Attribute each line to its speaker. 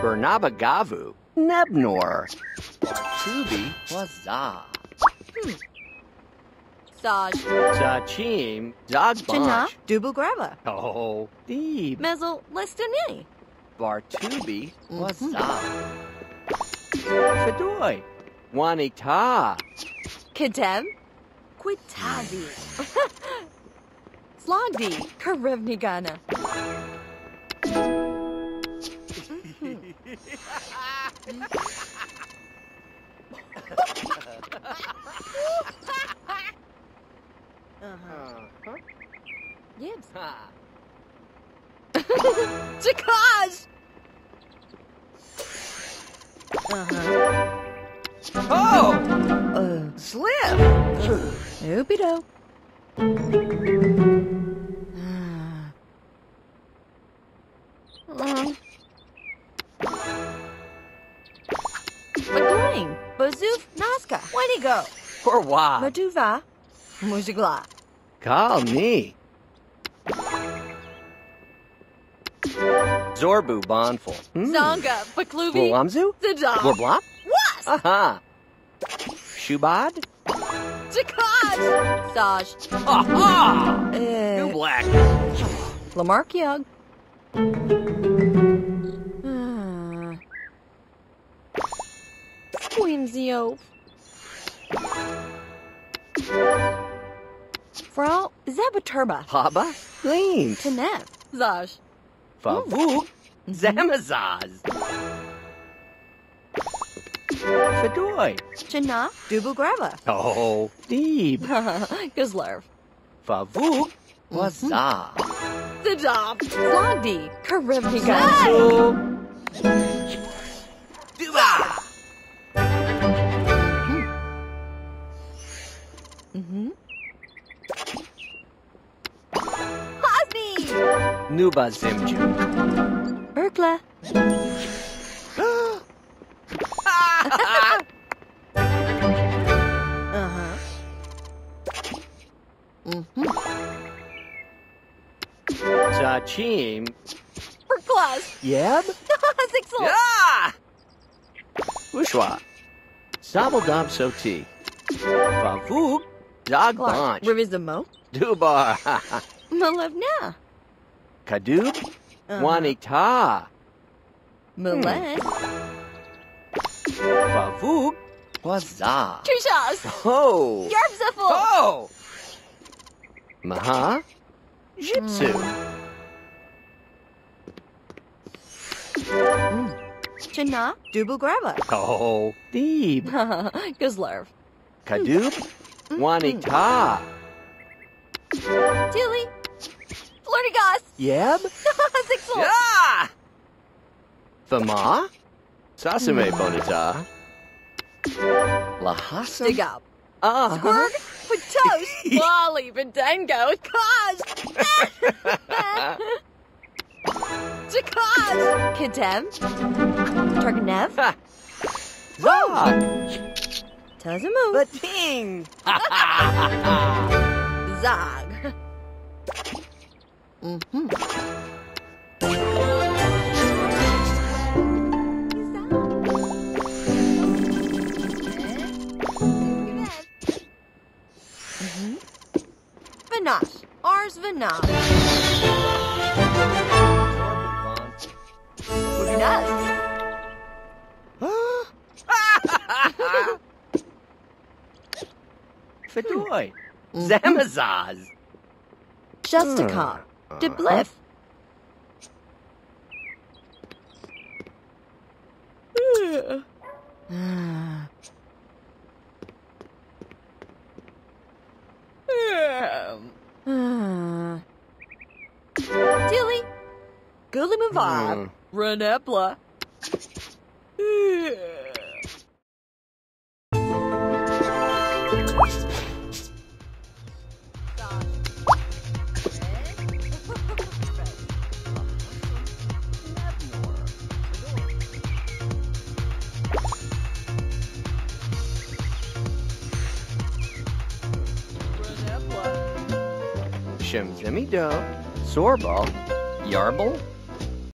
Speaker 1: Bernabagavu, Nebnor, Bartubi, Waza,
Speaker 2: Saj.
Speaker 1: Zachim,
Speaker 2: Chana.
Speaker 1: Zagbanch,
Speaker 2: Dubu Grava.
Speaker 1: Oh, Deeb,
Speaker 2: Mezel Lestini.
Speaker 1: Bartubi,
Speaker 2: Mhm.
Speaker 1: Waza, Fedoy, Wanita,
Speaker 2: Kedem. Quitazi. Slogdi. Karevnigana. Uh-huh. Yibs. Jakaj! Uh-huh.
Speaker 1: Oh,
Speaker 2: Uh,
Speaker 1: Slip,
Speaker 2: Oopido. Bazoof, Nazca, Wenigo,
Speaker 1: or Wad,
Speaker 2: Maduva, Muzigla,
Speaker 1: Call me. Zorbu Bonful. Hmm.
Speaker 2: Zonga, Bakluvi,
Speaker 1: Wamzu?
Speaker 2: Zidam,
Speaker 1: Warblop?
Speaker 2: Was,
Speaker 1: Aha. Shubad?
Speaker 2: Jakaj, Saj,
Speaker 1: Aha! New
Speaker 2: uh,
Speaker 1: Black.
Speaker 2: Lamarkiog. Squimsio. Frau Zabaturba.
Speaker 1: Haba? Lean.
Speaker 2: Tanev. Zaj.
Speaker 1: Favuk? Hmm. Zamazaz. Fedoy.
Speaker 2: Chana. Dubugrava.
Speaker 1: Oh, Deeb.
Speaker 2: Gizlerv.
Speaker 1: Favuk? Mm-hmm. Waza.
Speaker 2: Zidam. Slogdi. Karivniga.
Speaker 1: Duba!
Speaker 2: Mm-hmm. Hosni.
Speaker 1: Nuba Zimju.
Speaker 2: Urkla. Uh-huh. Mm-hmm.
Speaker 1: Zachim.
Speaker 2: Urklas.
Speaker 1: Yeb?
Speaker 2: Zixel.
Speaker 1: Yeah! Ushwa. Sabeldab Soti. Favuk. Dog
Speaker 2: Clark.
Speaker 1: Bunch.
Speaker 2: Rivizamo.
Speaker 1: Dubar.
Speaker 2: Malevna.
Speaker 1: Kadub.
Speaker 2: Uh-huh.
Speaker 1: Wanita.
Speaker 2: Miles.
Speaker 1: Favuk. Waza.
Speaker 2: Trishas.
Speaker 1: Oh.
Speaker 2: Yarbziful.
Speaker 1: Oh. Maha. Jitsu. Hmm. Hmm.
Speaker 2: Chana. Dubugrava.
Speaker 1: Oh. Deeb.
Speaker 2: Gizlerv.
Speaker 1: Kadub. Wanita.
Speaker 2: Tilly. Flirtigas.
Speaker 1: Yeb.
Speaker 2: Zixel.
Speaker 1: Yeah! Fama? Sasume Bonita. Lahasa?
Speaker 2: Dig up.
Speaker 1: Ah.
Speaker 2: Squirg. Patos. Wally. Bendango. Kaz. Jakaz. Kedem. Turgenev.
Speaker 1: Zog!
Speaker 2: Tazamu.
Speaker 1: Bating!
Speaker 2: Zog. Mm-hmm. Vanash. Ars Vanash. Vanash.
Speaker 1: Fedoy! Hmm. Mm-hmm. Zamazaz!
Speaker 2: Justica. De Bliff. Tilly. Gully Mavav. Renepla.
Speaker 1: Shemzemido. Sorbal. Yarble.